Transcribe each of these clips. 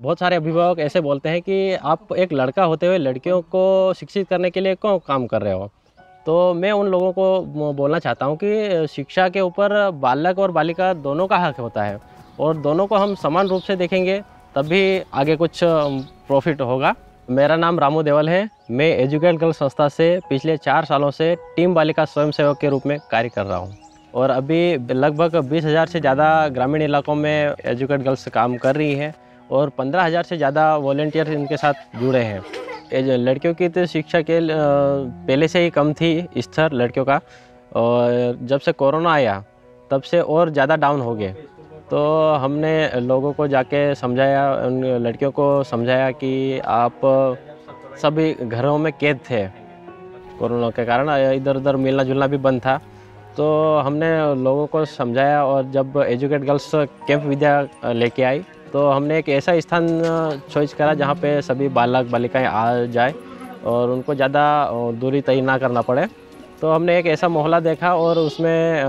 बहुत सारे अभिभावक ऐसे बोलते हैं कि आप एक लड़का होते हुए लड़कियों को शिक्षित करने के लिए क्यों काम कर रहे हो? तो मैं उन लोगों को बोलना चाहता हूँ कि शिक्षा के ऊपर बालक और बालिका दोनों का हक होता है और दोनों को हम समान रूप से देखेंगे, तभी आगे कुछ प्रॉफिट होगा। मेरा नाम रामू देवल है। मैं एजुकेट गर्ल संस्था से पिछले चार सालों से टीम बालिका स्वयंसेवक के रूप में कार्य कर रहा हूँ। और अभी लगभग बीस हज़ार से ज़्यादा ग्रामीण इलाकों में एजुकेट गर्ल्स काम कर रही है। और पंद्रह हज़ार से ज़्यादा वॉल्टियर इनके साथ जुड़े हैं। लड़कियों की तो शिक्षा के पहले से ही कम थी स्तर लड़कियों का, और जब से कोरोना आया, तब से और ज़्यादा डाउन हो गए। तो हमने लोगों को जाके समझाया, उन लड़कियों को समझाया कि आप सभी घरों में कैद थे कोरोना के कारण इधर उधर मिलना जुलना भी बंद था। तो हमने लोगों को समझाया और जब एजुकेट गर्ल्स कैंप विद्या लेके आई तो हमने एक ऐसा स्थान चॉइस करा जहाँ पे सभी बालक, बालिकाएँ आ जाए और उनको ज़्यादा दूरी तय ना करना पड़े। तो हमने एक ऐसा मोहल्ला देखा और उसमें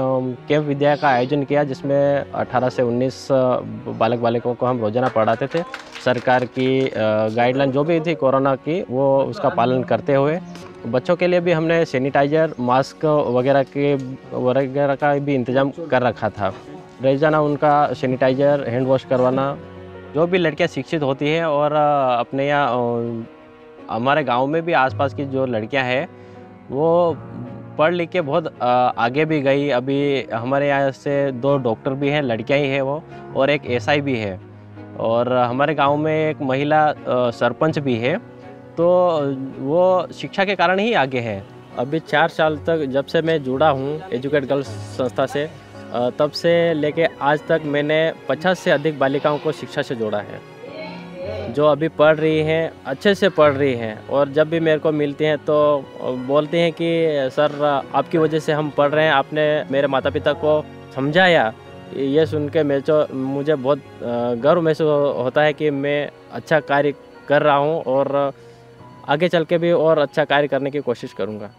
कैंप विद्या का आयोजन किया जिसमें 18 से 19 बालक, बालिकाओं को हम रोज़ाना पढ़ाते थे। सरकार की गाइडलाइन जो भी थी कोरोना की, वो उसका पालन करते हुए। बच्चों के लिए भी हमने सैनिटाइज़र मास्क वगैरह के, वगैरह का भी इंतज़ाम कर रखा था। रोज़ाना उनका सैनिटाइज़र हैंड वॉश करवाना जो भी लड़कियाँ शिक्षित होती हैं और अपने यहाँ हमारे गाँव में भी आसपास की जो लड़कियाँ हैं, वो पढ़ लिख के बहुत आगे भी गई। अभी हमारे यहाँ से दो डॉक्टर भी हैं, लड़कियाँ ही हैं वो, और एक एसआई भी है। और हमारे गाँव में एक महिला सरपंच भी है। तो वो शिक्षा के कारण ही आगे है। अभी चार साल तक जब से मैं जुड़ा हूँ, एजुकेट गर्ल्स संस्था से तब से लेके आज तक मैंने 50 से अधिक बालिकाओं को शिक्षा से जोड़ा है। जो अभी पढ़ रही हैं, अच्छे से पढ़ रही हैं और जब भी मेरे को मिलती हैं तो बोलती हैं कि, सर, आपकी वजह से हम पढ़ रहे हैं, आपने मेरे माता पिता को समझाया। ये सुन के मेरे मुझे बहुत गर्व महसूस होता है कि मैं अच्छा कार्य कर रहा हूँ और आगे चल के भी और अच्छा कार्य करने की कोशिश करूँगा।